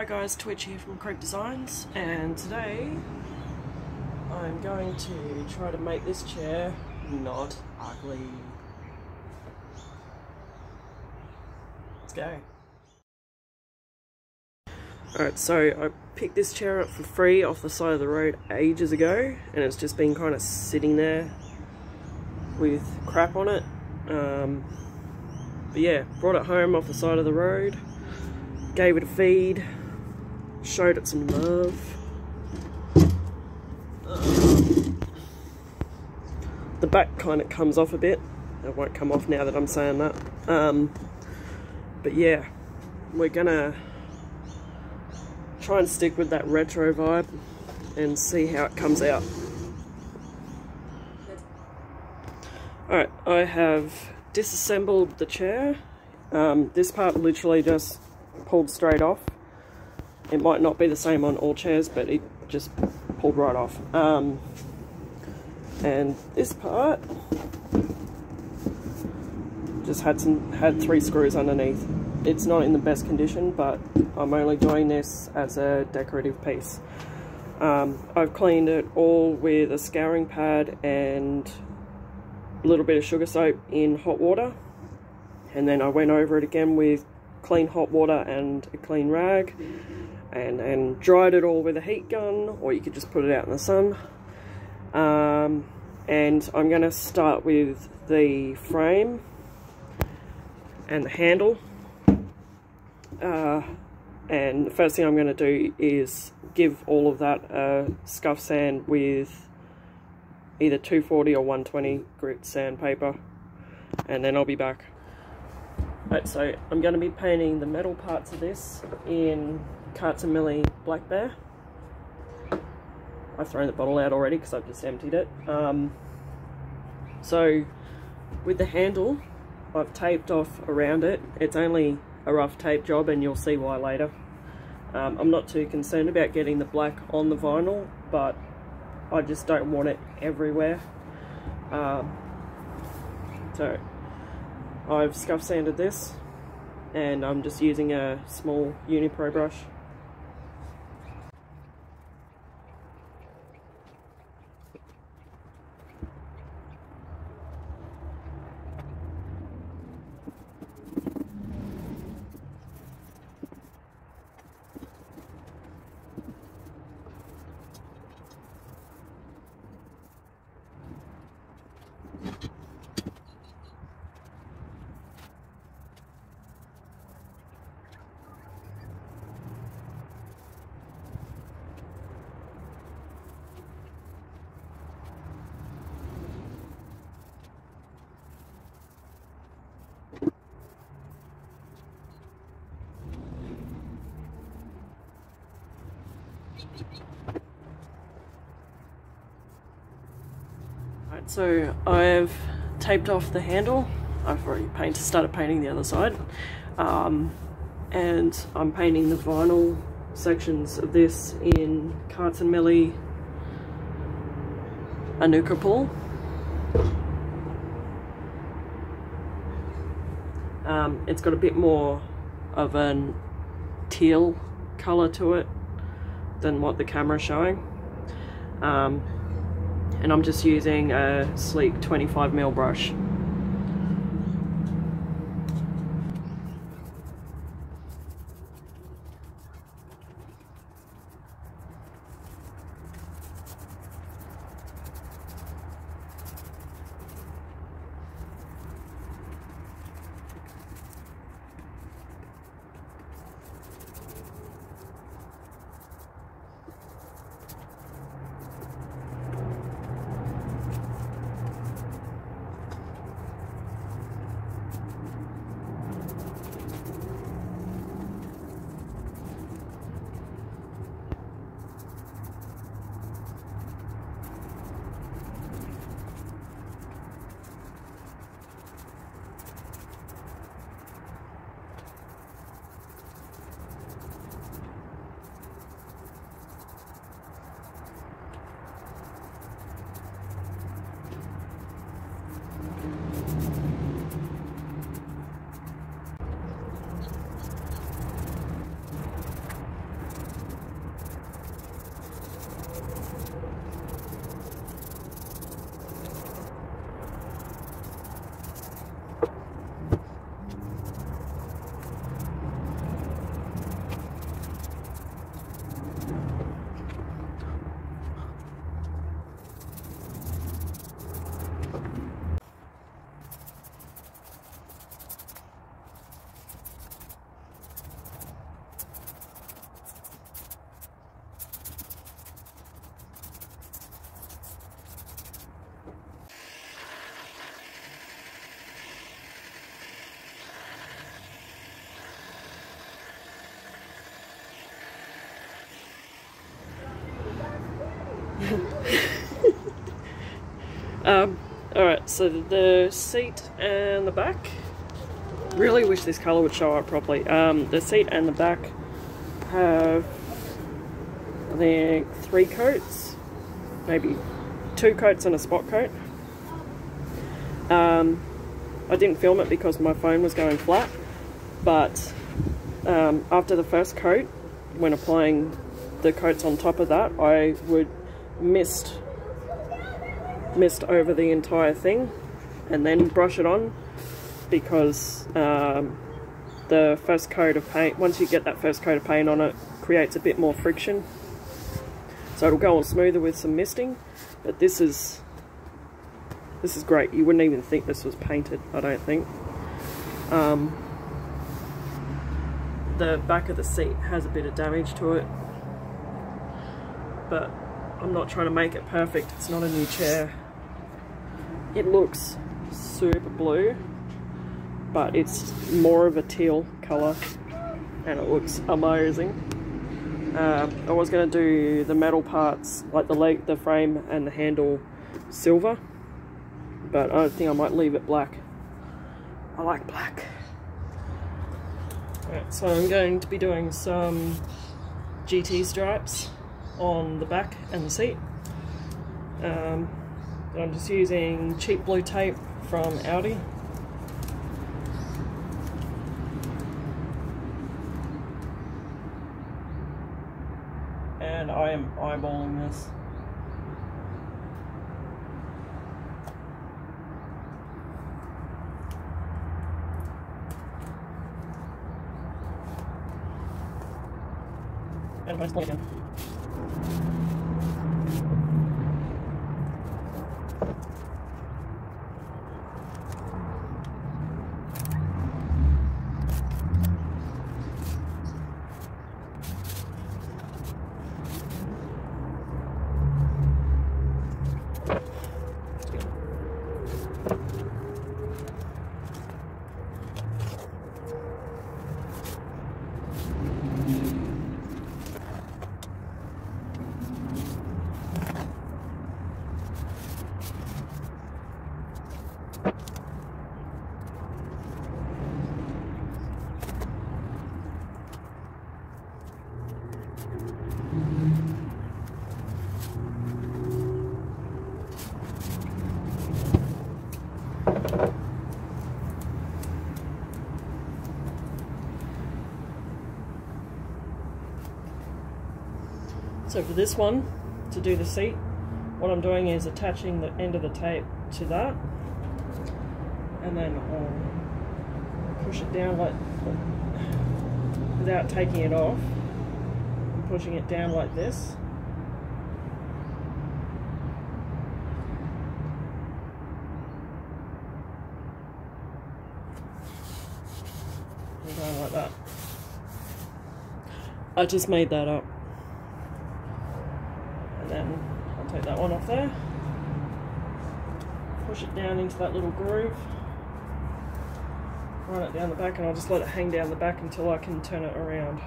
Hi guys, Twitch here from Creep Designs and today I'm going to try to make this chair not ugly. Let's go. Alright, so I picked this chair up for free off the side of the road ages ago and it's just been kind of sitting there with crap on it. Um, but yeah, brought it home off the side of the road, gave it a feed, showed it some love. the back kind of comes off a bit. It won't come off now that I'm saying that. Um, but yeah, we're gonna try and stick with that retro vibe and see how it comes out. Alright, I have disassembled the chair. Um, this part literally just pulled straight off. It might not be the same on all chairs, but it just pulled right off. Um, and this part just had some had three screws underneath. It's not in the best condition, but I'm only doing this as a decorative piece. Um, I've cleaned it all with a scouring pad and a little bit of sugar soap in hot water and then I went over it again with clean hot water and a clean rag and then dried it all with a heat gun or you could just put it out in the sun um, and I'm going to start with the frame and the handle uh, and the first thing I'm going to do is give all of that a scuff sand with either 240 or 120 grit sandpaper and then I'll be back. Right, so I'm going to be painting the metal parts of this in Millie Black Bear. I've thrown the bottle out already because I've just emptied it. Um, so with the handle, I've taped off around it. It's only a rough tape job and you'll see why later. Um, I'm not too concerned about getting the black on the vinyl, but I just don't want it everywhere. Um, so I've scuff sanded this and I'm just using a small Unipro brush Right, so I've taped off the handle. I've already painted, started painting the other side. Um, and I'm painting the vinyl sections of this in Millie Anuka Um, it's got a bit more of an teal colour to it than what the camera's showing. Um, and I'm just using a sleek 25mm brush. um, Alright, so the seat and the back. Really wish this colour would show up properly. Um, the seat and the back have, I think, three coats. Maybe two coats and a spot coat. Um, I didn't film it because my phone was going flat, but um, after the first coat, when applying the coats on top of that, I would mist mist over the entire thing and then brush it on because um, the first coat of paint, once you get that first coat of paint on it, creates a bit more friction. So it'll go on smoother with some misting, but this is this is great. You wouldn't even think this was painted, I don't think. Um, the back of the seat has a bit of damage to it, but I'm not trying to make it perfect. It's not a new chair. It looks super blue, but it's more of a teal colour and it looks amazing. Uh, I was going to do the metal parts, like the leg, the frame and the handle silver, but I think I might leave it black. I like black. Right, so I'm going to be doing some GT stripes on the back and the seat. Um, I'm just using cheap blue tape from Aldi. And I am eyeballing this. And I'm again. For this one, to do the seat, what I'm doing is attaching the end of the tape to that. And then um, push it down like without taking it off. And pushing it down like this. And like that. I just made that up then One off there. Push it down into that little groove. Run it down the back and I'll just let it hang down the back until I can turn it around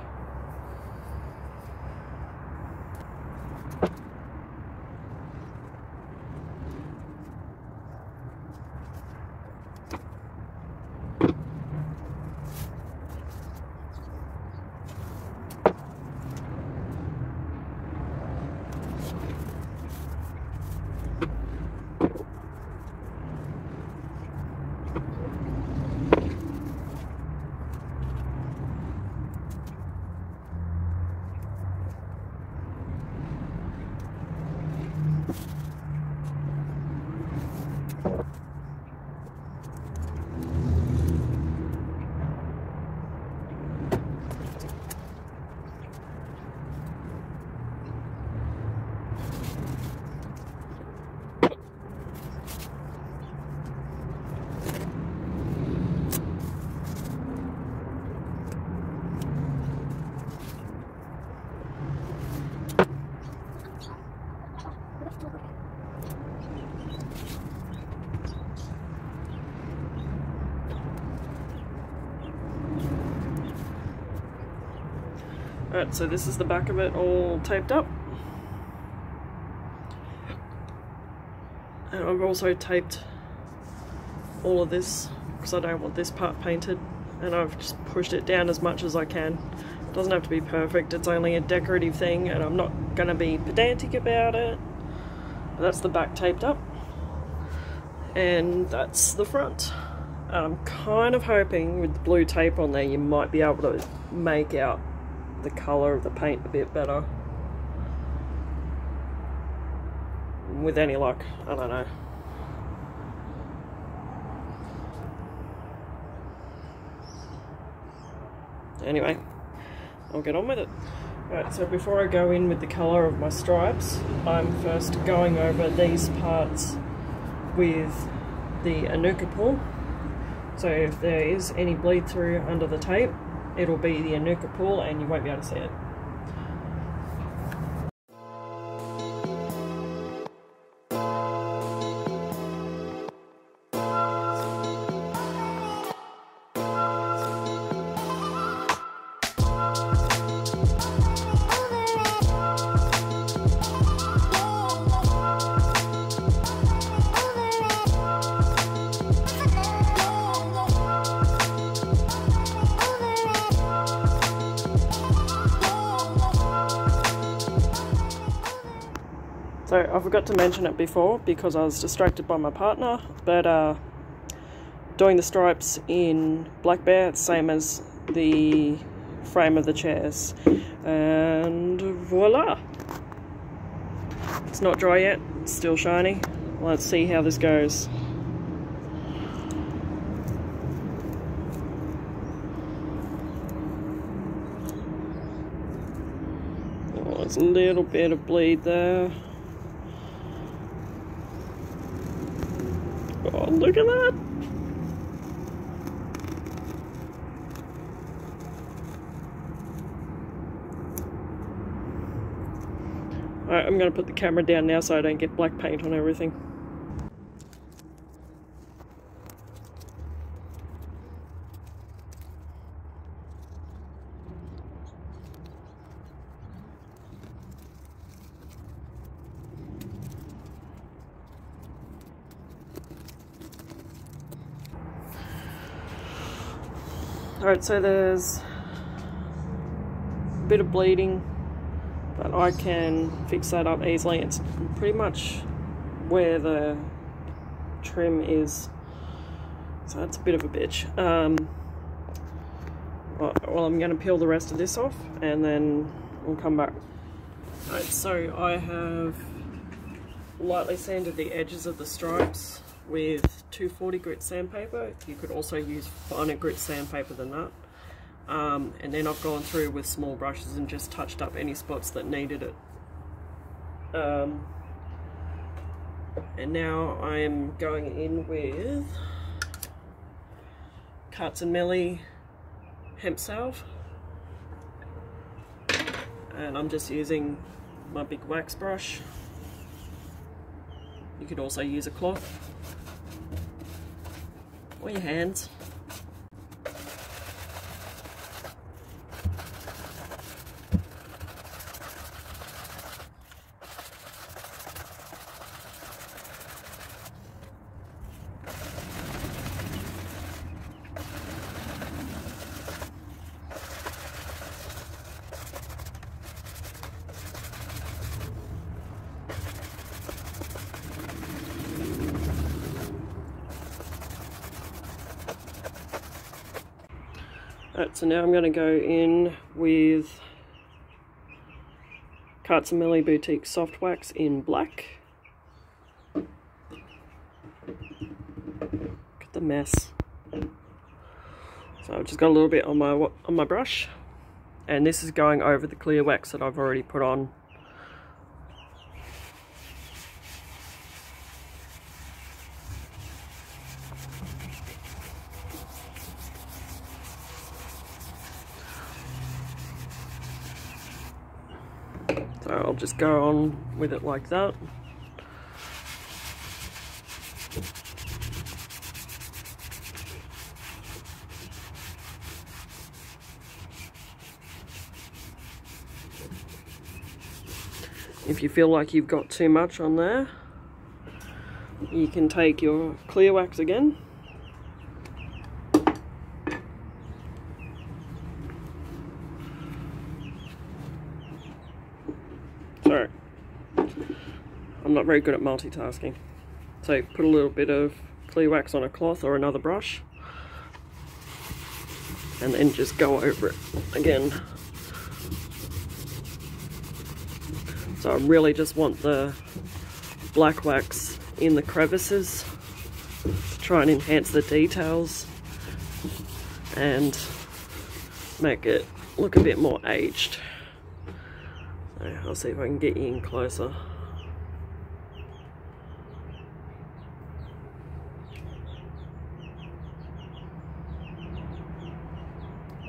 So this is the back of it all taped up. And I've also taped all of this because I don't want this part painted and I've just pushed it down as much as I can. It doesn't have to be perfect, it's only a decorative thing and I'm not going to be pedantic about it. But that's the back taped up and that's the front. And I'm kind of hoping with the blue tape on there you might be able to make out the colour of the paint a bit better. With any luck, I don't know. Anyway, I'll get on with it. Right, so before I go in with the colour of my stripes, I'm first going over these parts with the Anuka Pull. So if there is any bleed through under the tape, it'll be the Anuka pool and you won't be able to see it. I forgot to mention it before because I was distracted by my partner, but uh, doing the stripes in Black Bear, it's same as the frame of the chairs. And voila! It's not dry yet, it's still shiny. Let's see how this goes. Oh, there's a little bit of bleed there. Oh, look at that! Alright, I'm going to put the camera down now so I don't get black paint on everything. So there's a bit of bleeding, but I can fix that up easily. It's pretty much where the trim is, so that's a bit of a bitch. Um, well, I'm going to peel the rest of this off and then we'll come back. Alright, so I have lightly sanded the edges of the stripes with 240 grit sandpaper. You could also use finer grit sandpaper than that. Um, and then I've gone through with small brushes and just touched up any spots that needed it. Um, and now I am going in with Carts and Millie hemp salve. And I'm just using my big wax brush. You could also use a cloth or your hands. So now I'm going to go in with and Boutique Soft Wax in black. Look at the mess. So I've just got a little bit on my on my brush, and this is going over the clear wax that I've already put on So I'll just go on with it like that. If you feel like you've got too much on there, you can take your clear wax again sorry I'm not very good at multitasking so put a little bit of clear wax on a cloth or another brush and then just go over it again so I really just want the black wax in the crevices to try and enhance the details and make it look a bit more aged. So I'll see if I can get you in closer.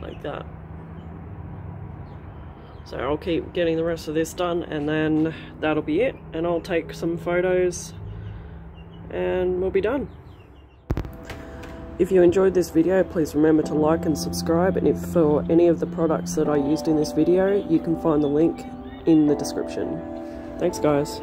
Like that. So I'll keep getting the rest of this done and then that'll be it. And I'll take some photos and we'll be done. If you enjoyed this video, please remember to like and subscribe. And if for any of the products that I used in this video, you can find the link in the description. Thanks guys.